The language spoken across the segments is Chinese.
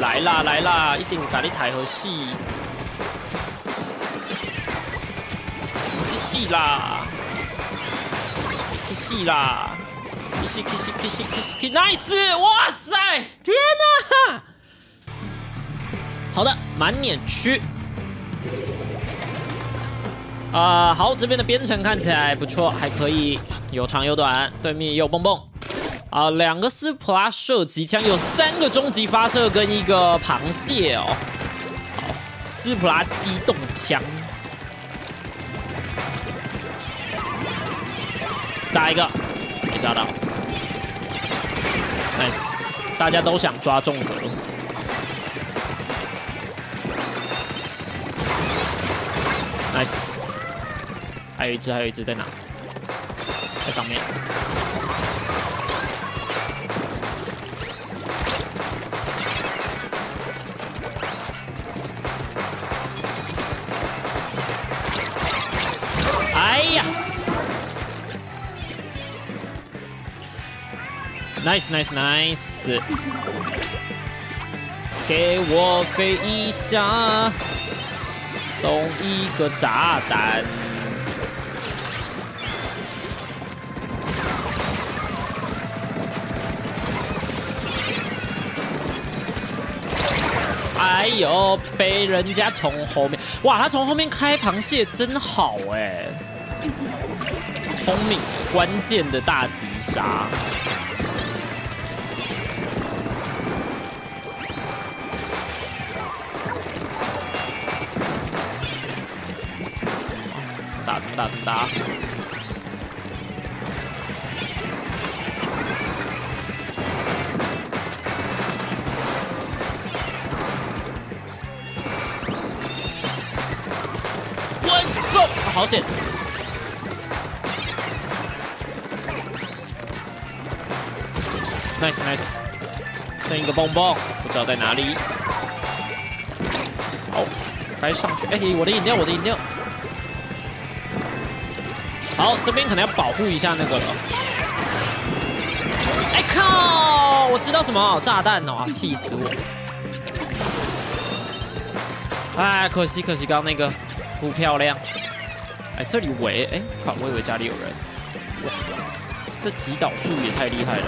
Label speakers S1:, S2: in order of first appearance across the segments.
S1: 来啦来啦，一定咖喱台和戏，去戏啦，去戏啦，去戏去戏去戏去戏，nice！哇塞，天哪！好的，满脸区。啊，好，这边的编程看起来不错，还可以，有长有短，对面也有蹦蹦。啊，两个斯普拉射击枪，有三个终极发射跟一个螃蟹哦。好，斯普拉机动枪，炸一个，没炸到。Nice，大家都想抓中格。Nice，还有一只，还有一只在哪？在上面。！Nice nice nice，给我飞一下，送一个炸弹。哎呦，被人家从后面，哇，他从后面开螃蟹真好哎，聪明，关键的大击杀。么打怎么打？稳中，好险！Nice nice，剩一个蹦蹦，不知道在哪里。好，该上去。哎，我的饮料，我的饮料。好，这边可能要保护一下那个了。哎靠！我知道什么炸弹哦，气死我！哎，可惜可惜，刚刚那个不漂亮。哎，这里围，哎，靠！我以为家里有人。这击倒术也太厉害了。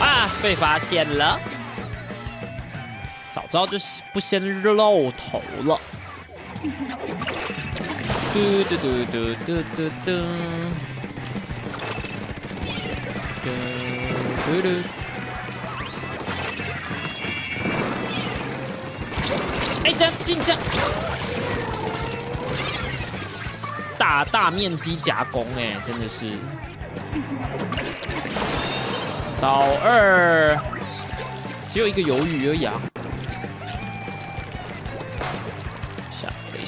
S1: 啊，被发现了。早知道就不先露头了。嘟嘟嘟嘟嘟嘟嘟。嘟嘟。哎，这样进这样，大大面积夹攻，哎，真的是。倒二，只有一个鱿鱼而已啊。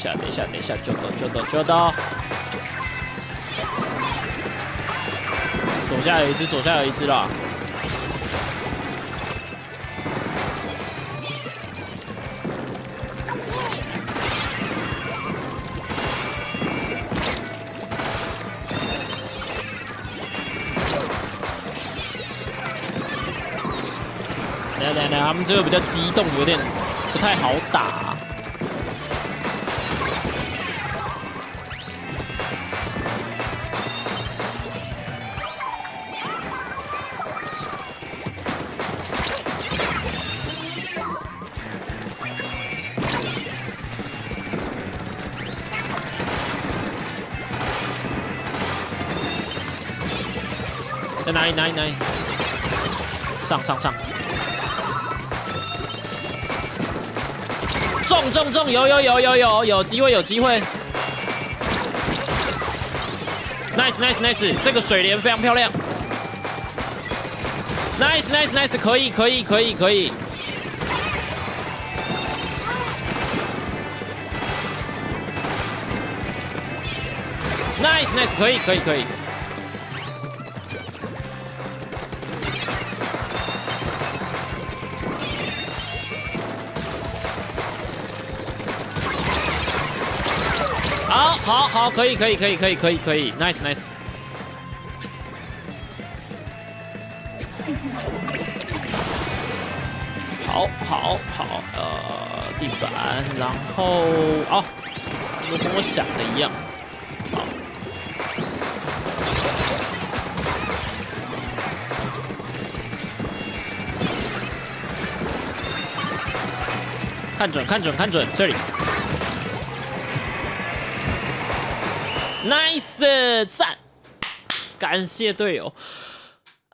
S1: 下，等一下，等一下，等一下，就到，就到，就到。左下有一只，左下有一只了。等等等，他们这个比较激动，有点不太好打。在哪里？哪里？哪里？上上上！中中中！有有有有有有机会有机会！Nice nice nice！这个水莲非常漂亮！Nice nice nice！可以可以可以可以！Nice nice！可以可以可以！好，可以，可以，可以，可以，可以，可以，nice，nice。好，好，好，呃，地板，然后，哦，就跟我想的一样。好，看准，看准，看准，这里。Nice，赞！感谢队友。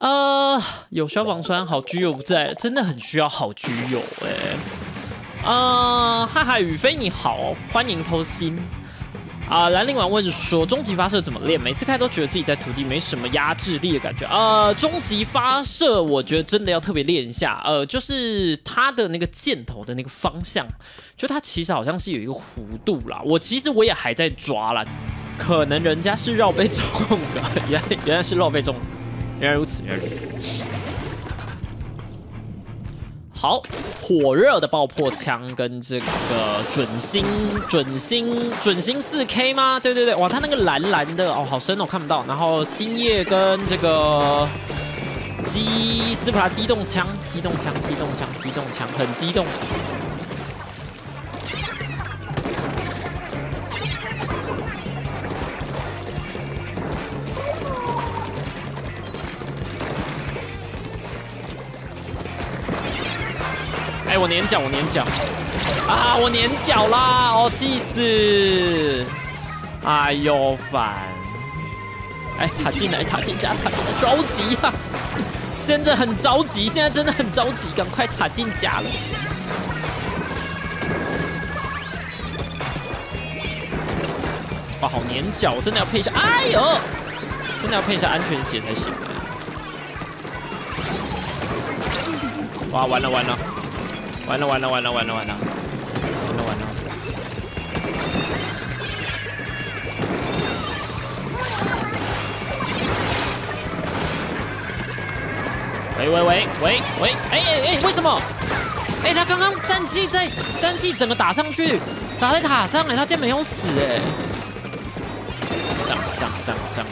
S1: 呃，有消防栓，好狙友不在，真的很需要好狙友哎。啊，哈哈，宇飞你好，欢迎偷心。啊，兰陵王问说，终极发射怎么练？每次开都觉得自己在土地没什么压制力的感觉。呃，终极发射，我觉得真的要特别练一下。呃，就是它的那个箭头的那个方向，就它其实好像是有一个弧度啦。我其实我也还在抓啦。可能人家是绕背中的，原来原来是绕背中，原来如此，原来如此。好，火热的爆破枪跟这个准星准星准星四 K 吗？对对对，哇，它那个蓝蓝的哦，好深哦，看不到。然后星夜跟这个机斯普拉机动枪，机动枪，机动枪，机动枪，很激动。我粘脚，我粘脚啊！我粘脚啦！哦，气死！哎呦，烦！哎，塔进来，塔进家，塔进来，着急啊！现在很着急，现在真的很着急，赶快塔进家了！哇，好粘脚，真的要配一下，哎呦，真的要配一下安全鞋才行啊！哇，完了完了！完了完了完了完了完了，完了完了！喂喂喂喂喂！哎哎哎！为什么？哎，他刚刚战绩在战绩整个打上去，打在塔上哎，他竟然没有死哎！这样这样这样这样。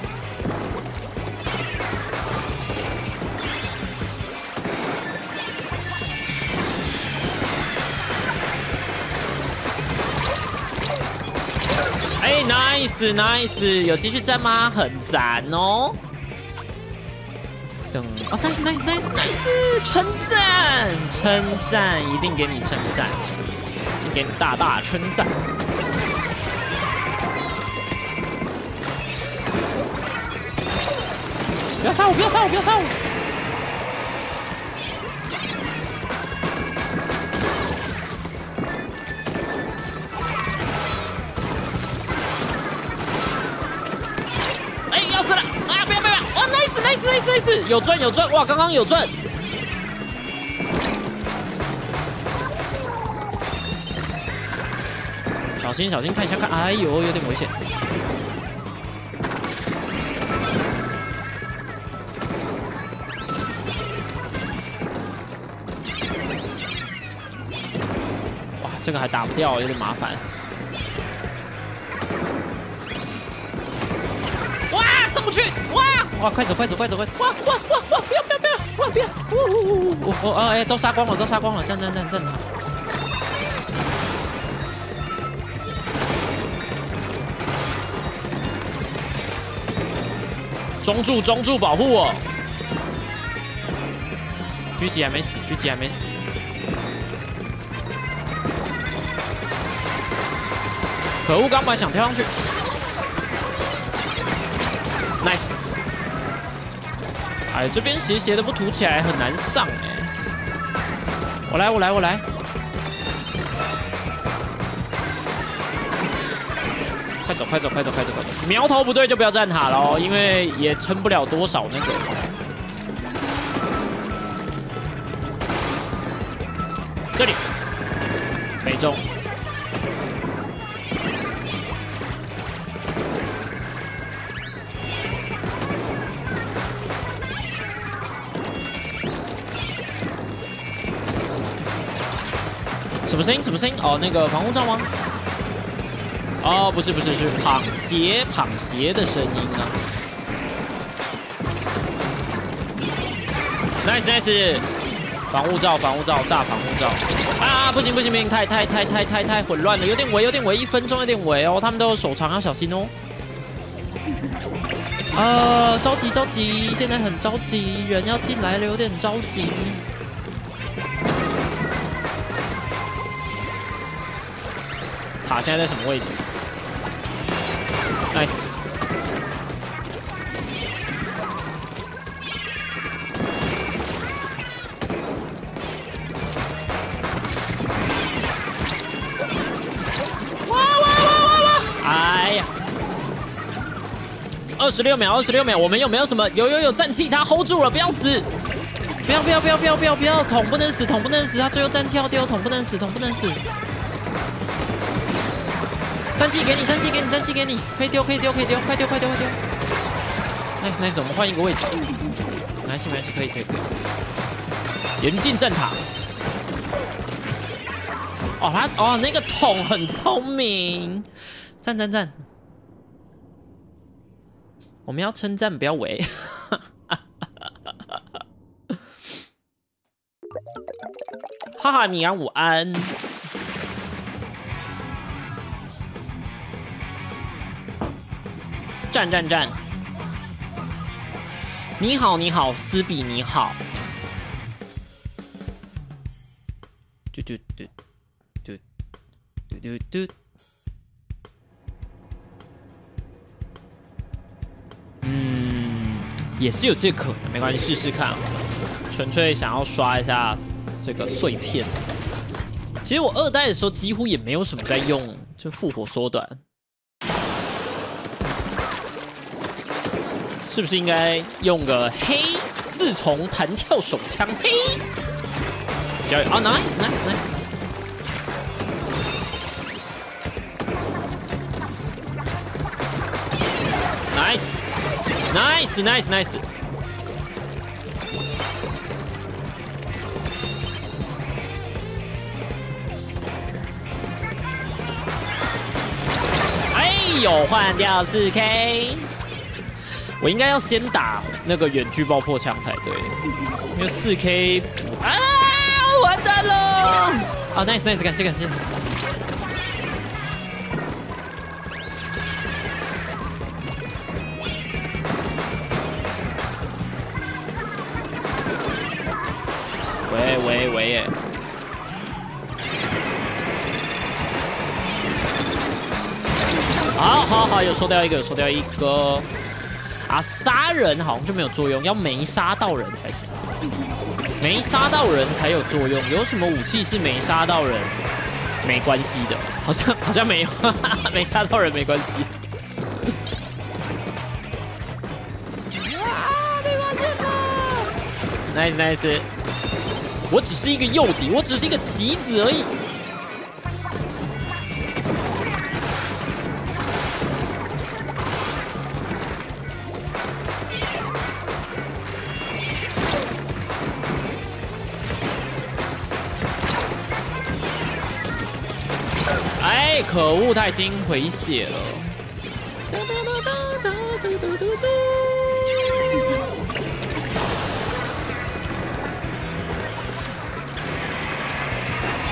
S1: ，nice nice，有继续战吗？很赞哦。等哦，nice nice nice nice，称赞称赞，一定给你称赞，给你大大称赞。不要杀我！不要杀我！不要杀我有赚有赚哇！刚刚有赚，小心小心看一下看，哎呦有点危险！哇，这个还打不掉，有点麻烦。哇！快走，快走，快走，快！哇哇哇哇！不要不要不要！哇不要！呜呜呜呜！我我哎，都杀光了，都杀光了！站站站站！中柱中柱保护我！狙击还没死，狙击还没死！可恶，刚本想跳上去。哎，这边斜斜的不涂起来很难上哎！我来，我来，我来！快走，快走，快走，快走，快走！苗头不对就不要站塔喽，因为也撑不了多少那个。这里，没中。什么声音？什么声音？哦，那个防护罩吗？哦，不是不是是螃蟹螃蟹的声音啊！Nice nice，防护罩防护罩炸防护罩啊！不行不行不行，太太太太太太混乱了，有点围有点围，一分钟有点围哦，他们都有手长，要小心哦。啊，着急着急，现在很着急，人要进来了，有点着急。塔现在在什么位置？Nice！哇哇哇哇哇！哎呀，二十六秒，二十六秒，我们有没有什么？有有有战气，他 hold 住了，不要死！不要不要不要不要不要不要！桶不能死，桶不能死，他最后战气要丢，桶不能死，桶不能死。战气给你，战气给你，战气给你，可以丢，可以丢，可以丢，快丢，快丢，快丢！Nice Nice，我们换一个位置。没事没事，可以可以可以。严禁战塔。哦，他哦，那个桶很聪明。赞赞赞！我们要称赞，不要围。哈哈，米安午安。战战战！你好，你好，斯比，你好。嘟嘟嘟嘟嘟嘟嘟。嗯，也是有这可能，没关系，试试看。纯粹想要刷一下这个碎片。其实我二代的时候几乎也没有什么在用，就复活缩短。是不是应该用个黑四重弹跳手枪？嘿，加油！哦，nice，nice，nice，nice，nice，nice，nice。哎呦，换掉四 K。我应该要先打那个远距爆破枪才对，因为四 K 啊，完蛋了！啊，nice nice，感谢感谢。喂喂喂耶！好好好，有收掉一个，有收掉一个。啊，杀人好像就没有作用，要没杀到人才行，没杀到人才有作用。有什么武器是没杀到人没关系的？好像好像没有，没杀到人没关系。啊，没关系的。Nice nice，我只是一个诱敌，我只是一个棋子而已。可恶，他已经回血了。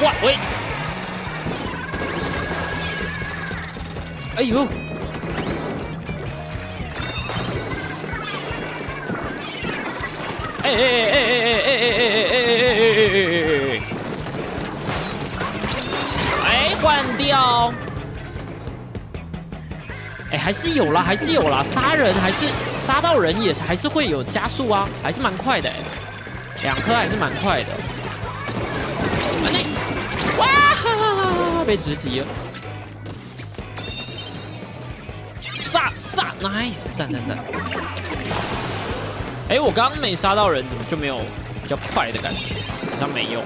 S1: 哇喂！哎呦！还是有啦，还是有啦，杀人还是杀到人也还是会有加速啊，还是蛮快的，两颗还是蛮快的。nice，哇，被直击了，杀杀，nice，赞赞赞。哎，我刚刚没杀到人，怎么就没有比较快的感觉？好像没有。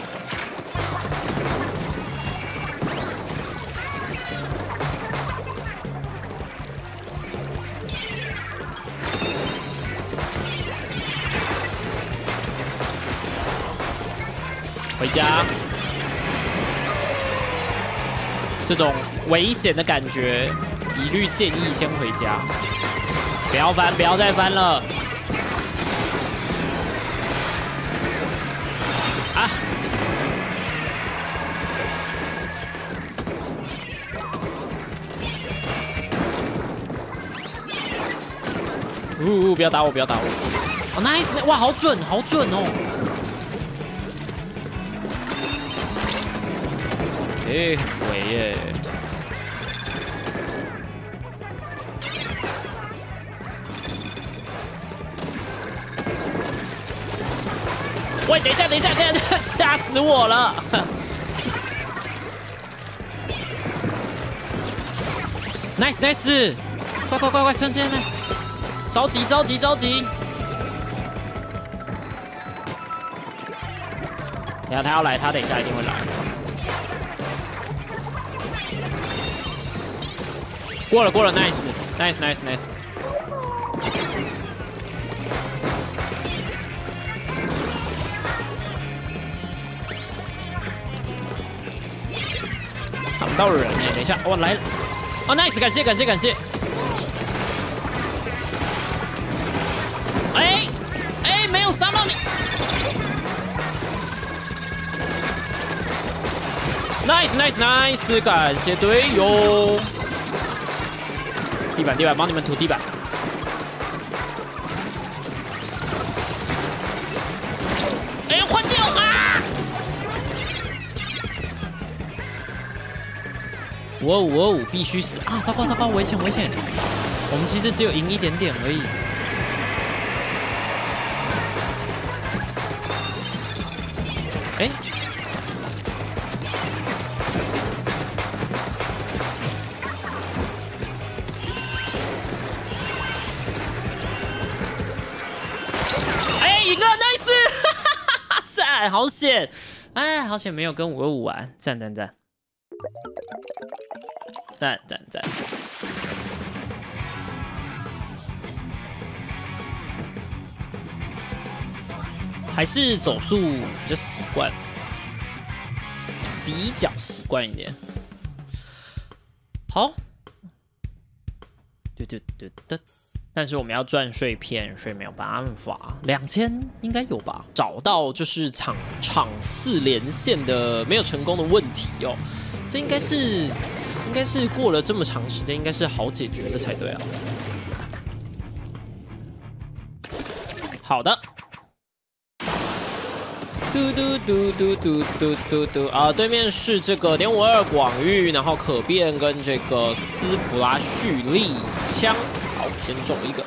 S1: 家，这种危险的感觉，一律建议先回家，不要翻，不要再翻了。啊！呜呜，不要打我，不要打我！哦，nice，哇，好准，好准哦！哎，鬼耶！喂，等一下，等一下，等一下，吓死我了！Nice，nice，快快快快，趁现在！着急着急着急！等下他要来，他等一下一定会来。过了过了，nice nice nice nice。看不到人哎，等一下，我来了。哦，nice，感谢感谢感谢。哎哎没有杀到你！Nice nice nice，感谢队友。地板地板，帮你们涂地板。哎，换掉啊！五二五二五，必须死啊！糟糕糟糕，危险危险！我们其实只有赢一点点而已。赞，好险！哎，好险，没有跟五二五玩，赞赞赞！赞赞赞！还是走速比较习惯，比较习惯一点。好，对对对对，但是我们要赚碎片，所以没有办法。两千应该有吧？找到就是场场四连线的没有成功的问题哦，这应该是应该是过了这么长时间，应该是好解决的才对啊。好的。嘟嘟嘟嘟嘟嘟嘟嘟啊！对面是这个点五二广域，然后可变跟这个斯普拉蓄力枪，先中一个。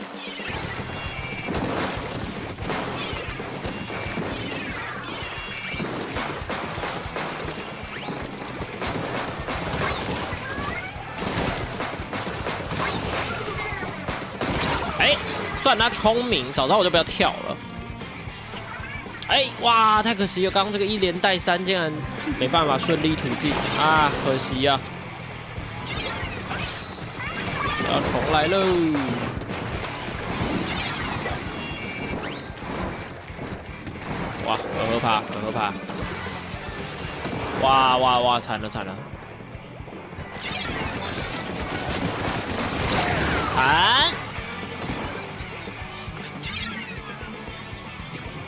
S1: 哎，算他聪明，早知道我就不要跳了。哎，哇，太可惜了！刚刚这个一连带三竟然没办法顺利突进啊，可惜呀！要重来喽！哇，很合怕，很合怕！哇哇哇，惨了惨了！惨！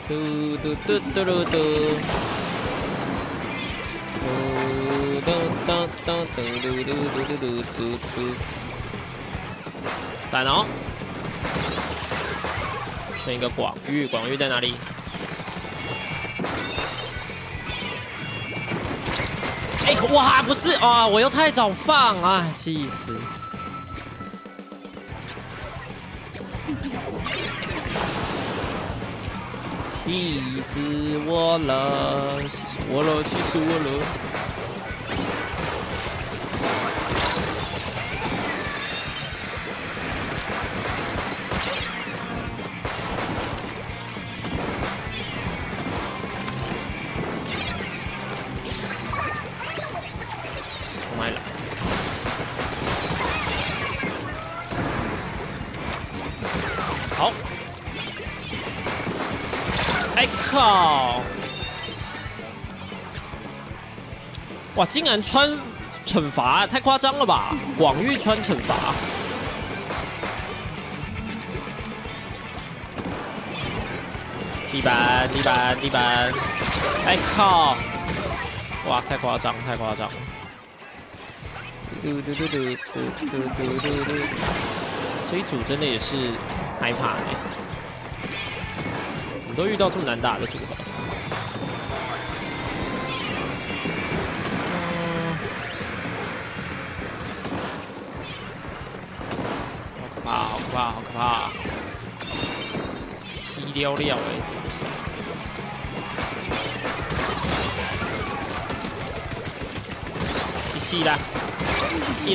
S1: 嘟嘟嘟嘟嘟嘟，嘟当当当嘟嘟嘟嘟嘟嘟嘟，闪哦！剩一个广域，广域在哪里？哇，不是啊，我又太早放啊，气死！气死我了！气死我了！气死我了！靠！哇，竟然穿惩罚太夸张了吧？广域穿惩罚，地板地板地板，哎靠！哇，太夸张太夸张！嘟嘟嘟嘟嘟嘟嘟嘟嘟，这一组真的也是害怕呢。我都遇到这么难打的组合。好可怕，好可怕！稀溜溜哎，一死啦，一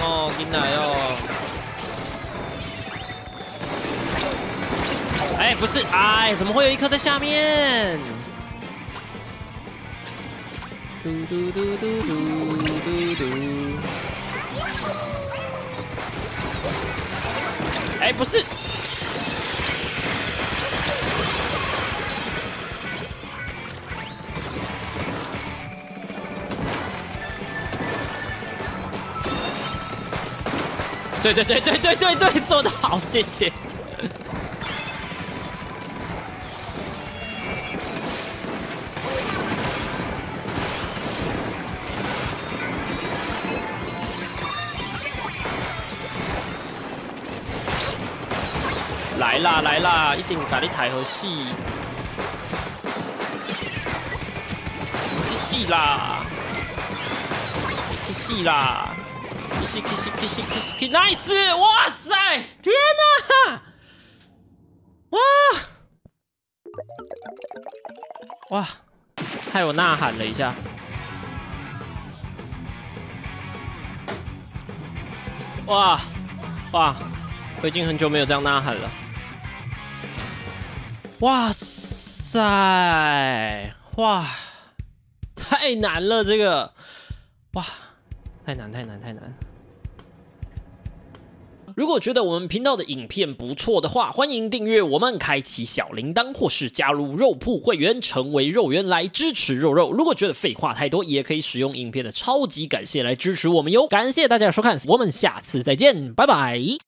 S1: 哦，进来哦！哎，不是，哎，怎么会有一颗在下面？嘟嘟嘟嘟嘟嘟嘟。哎，不是。对对对对对对对，做得好，谢谢。来啦来啦，一定把你抬回死，去死啦，去死啦。！kiss kiss kiss kiss kiss nice！哇塞，天哪！哇哇，害我呐喊了一下。哇哇，我已经很久没有这样呐喊了。哇塞，哇，太难了这个，哇，太难太难太难。如果觉得我们频道的影片不错的话，欢迎订阅我们，开启小铃铛，或是加入肉铺会员，成为肉圆来支持肉肉。如果觉得废话太多，也可以使用影片的超级感谢来支持我们哟。感谢大家的收看，我们下次再见，拜拜。